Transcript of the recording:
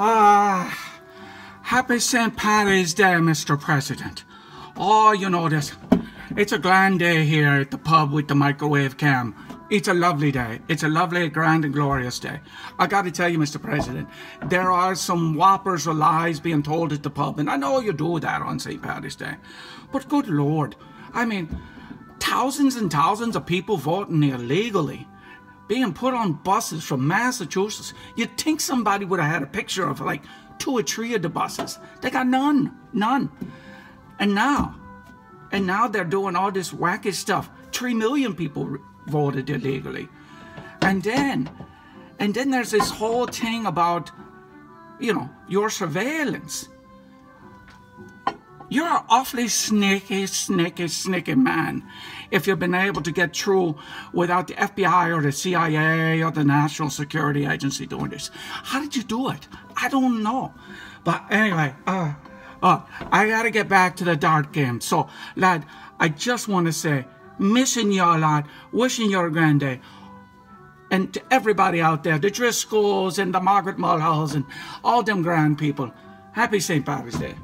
Ah, happy St. Paddy's Day, Mr. President. Oh, you know this. It's a grand day here at the pub with the microwave cam. It's a lovely day. It's a lovely, grand, and glorious day. I got to tell you, Mr. President, there are some whoppers of lies being told at the pub, and I know you do that on St. Paddy's Day. But good Lord, I mean, thousands and thousands of people voting illegally, being put on buses from Massachusetts. You'd think somebody would have had a picture of like two or three of the buses. They got none, none. And now, and now they're doing all this wacky stuff. Three million people voted illegally. And then, and then there's this whole thing about, you know, your surveillance. You're an awfully sneaky, sneaky, sneaky man if you've been able to get through without the FBI or the CIA or the National Security Agency doing this. How did you do it? I don't know. But anyway, uh, uh, I gotta get back to the dart game. So, lad, I just want to say, missing you a lot, wishing you a grand day. And to everybody out there, the Driscolls and the Margaret Mulhalls and all them grand people, happy St. Patrick's Day.